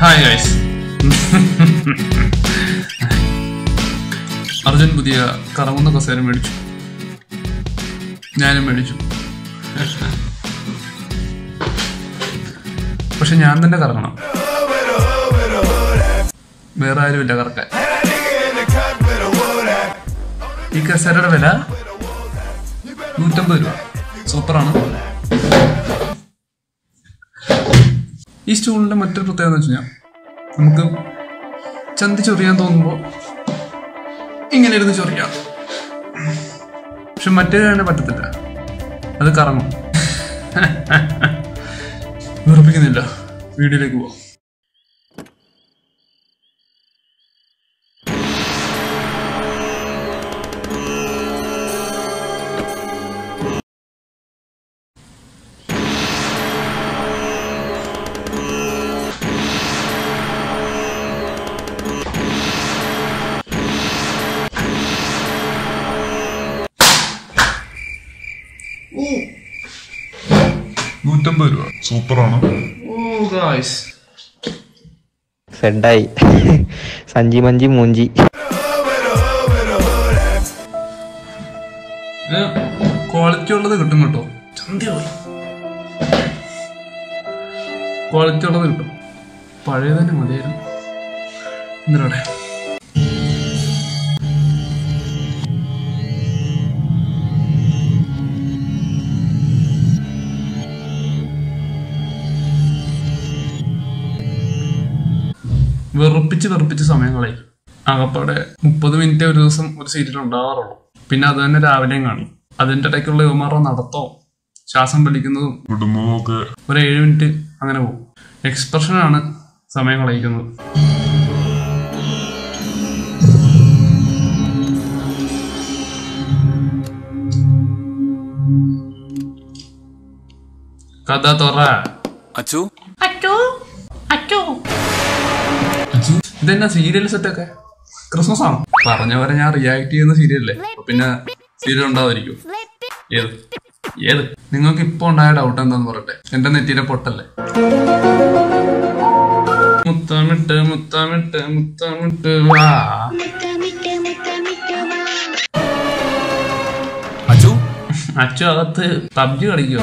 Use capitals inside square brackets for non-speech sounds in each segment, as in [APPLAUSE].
Hi guys Arjun പുതിയ കറങ്ങുന്ന കസേര മേടിച്ചു. ഞാനും മേടിച്ചു. പക്ഷെ ഞാൻ തന്നെ കറങ്ങണം. വേറെ ആരുമില്ല കറക്കാൻ. ഈ കസേരയുടെ വില നൂറ്റമ്പത് രൂപ. സൂപ്പറാണ്. ഈ സ്റ്റൂളിന്റെ മറ്റൊരു പ്രത്യേകത എന്ന് വെച്ച് കഴിഞ്ഞാൽ നമുക്ക് ചന്തി ചൊറിയാൻ തോന്നുമ്പോൾ ഇങ്ങനെ ഇരുന്ന് ചൊറിയാം. പക്ഷെ മറ്റേ തന്നെ പറ്റത്തില്ല. അത് കറങ്ങും. [LAUGHS] വിറപ്പിക്കുന്നില്ല. വീഡിയോയിലേക്ക് പോവാം. നൂറ്റമ്പത് രൂപ. സൂപ്പറാണ്. ഓ ഗായ്സ് സെഡായി സഞ്ചി മഞ്ചി മൂഞ്ചി. ക്വാളിറ്റി ഉള്ളത് കിട്ടും കേട്ടോ. ക്വാളിറ്റി ഉള്ളത് കിട്ടും. പഴയ തന്നെ മതിയായിരുന്നു. എന്തിനാടെ വെറുപ്പിച്ച് വെറുപ്പിച്ച് സമയങ്ങളെ ആകപ്പാടെ മുപ്പത് മിനിറ്റ് ഒരു ദിവസം ഒരു സീരിയൽ ഉണ്ടാവാറുള്ളൂ. പിന്നെ അത് തന്നെ രാവിലെയും കാണും. അതിന്റെ ഇടയ്ക്കുള്ള യുവമാരുടെ നടത്തോ ശ്വാസം വലിക്കുന്നതും വിടുന്നതും ഒക്കെ ഒരു ഏഴ് മിനിറ്റ് അങ്ങനെ പോകും. എക്സ്പ്രഷനാണ് സമയം കളയിക്കുന്നത്. കഥ തുറ. അച്ചു? ഇതെന്നാ സീരിയൽ സെറ്റൊക്കെ ക്രിസ്മസ് ആണ്? പറഞ്ഞ പോലെ ഞാൻ റിയാക്ട് ചെയ്യുന്ന സീരിയലല്ലേ അപ്പൊ പിന്നെ സീരിയൽ ഉണ്ടാവായിരിക്കും ഏത്? ഏത്? നിങ്ങൾക്ക് ഇപ്പൊ ഉണ്ടായ ഡൗട്ട് എന്താന്ന് പറയട്ടെ? എന്റെ നെറ്റിയിലെ പൊട്ടല്ലേ? മുത്തമിട്ട് മുത്തമിട്ട് മുത്തമിട്ട് വാ. അച്ചു? അച്ചു അകത്ത് പബ്ജി കളിക്കുക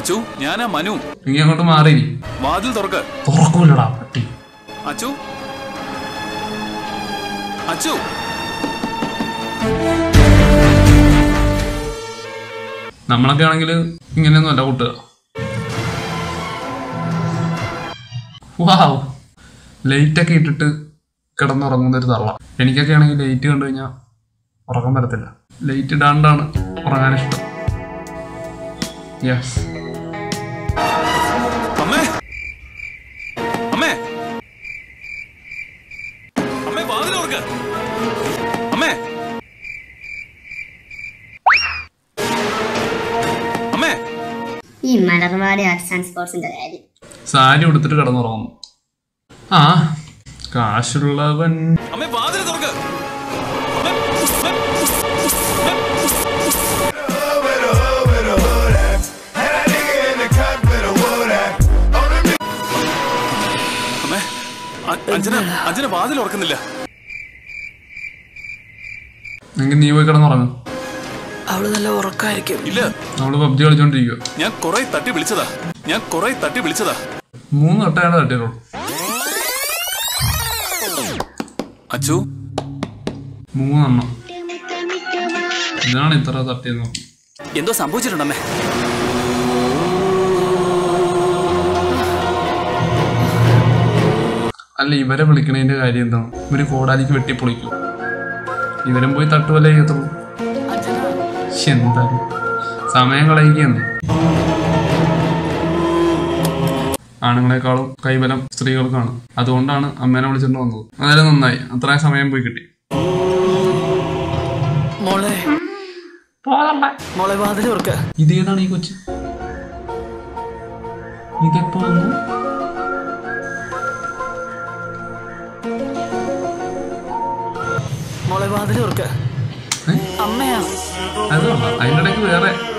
അച്ചു ഞാനാ മനു. നീ അങ്ങോട്ട് മാറി വാതിൽ തുറക്ക്. തുറക്കൂലടാ പട്ടി അച്ചു. അച്ചു. നമ്മളൊക്കെ ആണെങ്കിൽ ഇങ്ങനെയൊന്നും അല്ല കൂട്ടുക. വാവ്. ലൈറ്റ് ഒക്കെ ഇട്ടിട്ട് കിടന്നുറങ്ങുന്ന ഒരു തള്ള. എനിക്കൊക്കെ ആണെങ്കിൽ ലൈറ്റ് കണ്ടു കഴിഞ്ഞാൽ ഉറങ്ങാൻ വരത്തില്ല. ലൈറ്റ് ഇടാണ്ടാണ് ഉറങ്ങാനിഷ്ടം. യെസ് ഈ മലർവാടി ആർട്സ് ആൻഡ് സ്പോർട്സിന്റെ കാര്യം. സാരി ഉടുത്തിട്ട് കിടന്നുറങ്ങുന്നു. ആ കാശുള്ളവൻ. അമ്മേ വാതിൽ തുറക്ക്. അമ്മേ, അമ്മേ, അമ്മേ അ- അഞ്ജന അഞ്ജന വാതിൽ ഉറക്കുന്നില്ല എങ്കിൽ നീ പോയി കിടന്നുറങ്ങും. അവൾ നല്ല ഉറക്കായിരിക്കും. ഇല്ല. നമ്മൾ പബ്ജി കളിച്ചോണ്ടിരിക്കുക ഞാൻ കുറെ തട്ടി വിളിച്ചതാ. ഞാൻ കുറെ തട്ടി വിളിച്ചതാ. മൂന്ന് തട്ടയാണ് തട്ടിയുള്ളൂ അച്ചു? മൂന്നെണ്ണം. ഇതാണ് ഇത്ര തട്ടിയെന്ന് എന്തോ സംഭവിച്ചിട്ടുണ്ടമ്മേ. അല്ല ഇവരെ വിളിക്കണതിന്റെ കാര്യം എന്താണ് ഇവർ കോടാലിക്ക് വെട്ടിപ്പൊളിക്കും. ഇവരും പോയി തട്ടുവല്ലേ ചെയ്യത്തുള്ളൂ. എന്തായാലും. സമയം കളയുകയാണ് ആണുങ്ങളെക്കാളും കൈബലം സ്ത്രീകൾക്കാണ്. അതുകൊണ്ടാണ് അമ്മേനെ വിളിച്ചിട്ട് വന്നത്. അതായത് നന്നായി. അത്രയും സമയം പോയി കിട്ടി. ഇതേതാണ് ഈ കൊച്ച്? ഇതെപ്പോ. അതിന്റെ ഇടയ്ക്ക് വേറെ.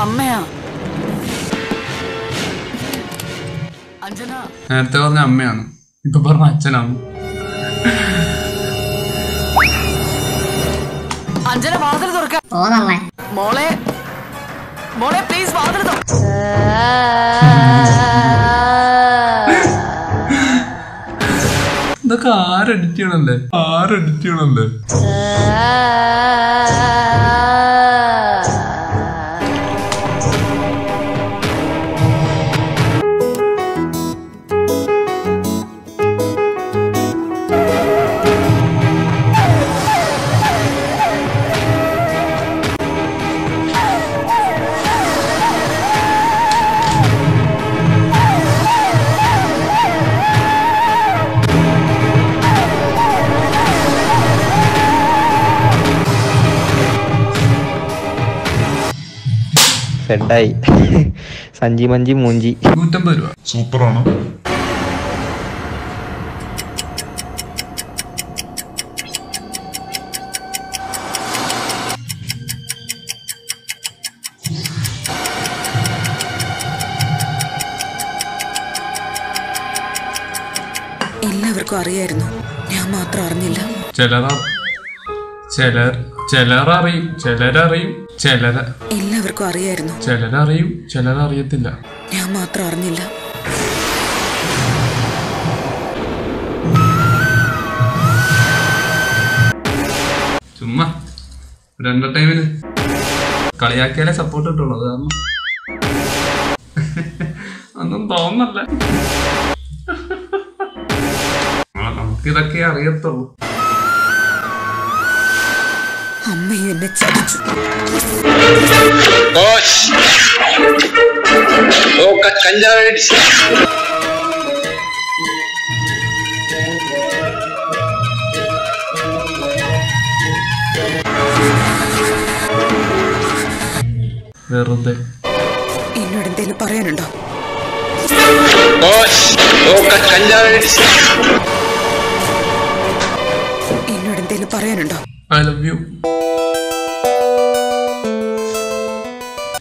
അമ്മയാ. നേരത്തെ പറഞ്ഞ അമ്മയാണ്. ഇപ്പൊ പറഞ്ഞ അച്ഛനാണ്. അഞ്ജന വാതിൽ തുറക്ക. മോളെ മോളെ പ്ലീസ് വാതിൽ തുറക്ക. ഇതൊക്കെ ആര് എഡിറ്റ് ചെയ്യണല്ലേ? ആറ് എഡിറ്റ് ചെയ്യണല്ലേ സെഡായി സഞ്ചി മഞ്ചി മൂഞ്ചി നൂറ്റമ്പത് രൂപ. സൂപ്പറാണ്. എല്ലാവർക്കും അറിയായിരുന്നു. ഞാൻ മാത്രം അറിഞ്ഞില്ല. ചിലർ ചിലർ അറിയും. ചിലരറിയും. ചിലര എല്ലാവർക്കും അറിയായിരുന്നു. ചിലരറിയും ചിലരറിയത്തില്ല ഞാൻ മാത്രം അറിഞ്ഞില്ല. ചുമ്മാ ഒരു എന്റർടൈൻമെന്റ് കളിയാക്കിയാലേ സപ്പോർട്ട് കിട്ടുള്ളൂ അത് കാരണം. ഒന്നും തോന്നല്ല. നമുക്കിതൊക്കെ അറിയത്തുള്ളൂ. അമ്മയും എന്നെ ചതിച്ചു. വെറുതെ. എന്നോട് എന്തേലും പറയാനുണ്ടോ? എന്നോട് എന്തേലും പറയാനുണ്ടോ? ഐ ലവ് യു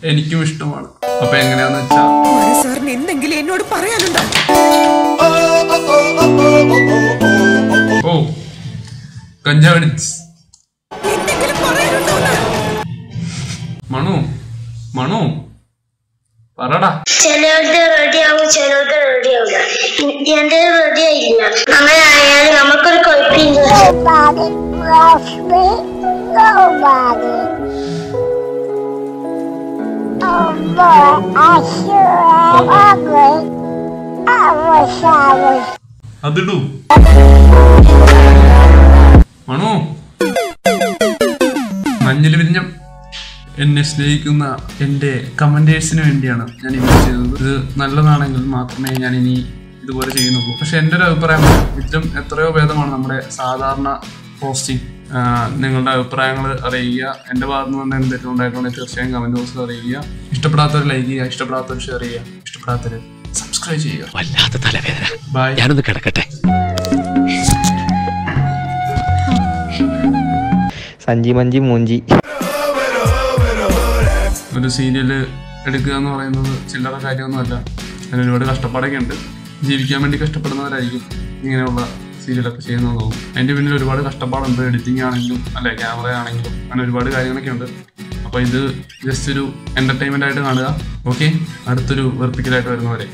എനിക്കും ഇഷ്ടമാണ്. അപ്പൊ എങ്ങനെയാന്ന് വെച്ചാൽ സാറിന് എന്തെങ്കിലും എന്നോട് പറയാനുണ്ടോ? ഓ കഞ്ചാവടിച്ച് പറയാനുണ്ടോ മണു മണു പറടാ. ചിലവരുടെ റെഡി ആവും ചിലവരുടെ റെഡി ആവില്ല. എന്റെ റെഡി ആയില്ല അങ്ങനെ ആയാലും നമുക്കൊരു കുഴപ്പമില്ല. അതിടൂ. ആണോ മഞ്ഞിൽ വിരിഞ്ഞം. എന്നെ സ്നേഹിക്കുന്ന എന്റെ കമന്റേഴ്സിന് വേണ്ടിയാണ് ഞാൻ ഇത് ചെയ്തത്. ഇത് നല്ലതാണെങ്കിൽ മാത്രമേ ഞാൻ ഇനി ഇതുപോലെ ചെയ്യുന്നുള്ളൂ. പക്ഷെ എന്റെ ഒരു അഭിപ്രായം ഇതിലും എത്രയോ ഭേദമാണ് നമ്മുടെ സാധാരണ പോസ്റ്റിംഗ് നിങ്ങളുടെ അഭിപ്രായങ്ങൾ അറിയിക്കുക എന്റെ ഭാഗത്ത് നിന്ന് തന്നെ എന്തെങ്കിലും ഉണ്ടായിട്ടുണ്ടെങ്കിൽ തീർച്ചയായും കമന്റ് ബോക്സിൽ അറിയിക്കുക ഇഷ്ടപ്പെടാത്തവർ ലൈക്ക് ചെയ്യുക ഇഷ്ടപ്പെടാത്തവർ ഷെയർ ചെയ്യുക ഇഷ്ടപ്പെടാത്തവർ സബ്സ്ക്രൈബ് ചെയ്യുക. വല്ലാത്ത തലവേദന. ബൈ ഞാനൊന്ന് കിടക്കട്ടെ. സഞ്ചി മഞ്ചി മൂഞ്ചി. ഒരു സീരിയൽ എടുക്കുക എന്ന് പറയുന്നത് ചില്ലറ കാര്യമൊന്നുമല്ല. അതിന് ഒരുപാട് കഷ്ടപ്പാടൊക്കെ ഉണ്ട്. ജീവിക്കാൻ വേണ്ടി കഷ്ടപ്പെടുന്നവരായിരിക്കും ഇങ്ങനെയുള്ള സീരിയലൊക്കെ ചെയ്യുന്നതെന്ന് തോന്നുന്നു. അതിന്റെ പിന്നിൽ ഒരുപാട് കഷ്ടപ്പാടുണ്ട്. എഡിറ്റിംഗ് ആണെങ്കിലും അല്ലെ ക്യാമറ ആണെങ്കിലും അങ്ങനെ ഒരുപാട് കാര്യങ്ങളൊക്കെ ഉണ്ട്. അപ്പോൾ ഇത് ജസ്റ്റ് ഒരു എന്റർടൈൻമെന്റ് ആയിട്ട് കാണുക. ഓക്കെ അടുത്തൊരു വെർപ്പിക്കലായിട്ട് വരുന്നവരെ.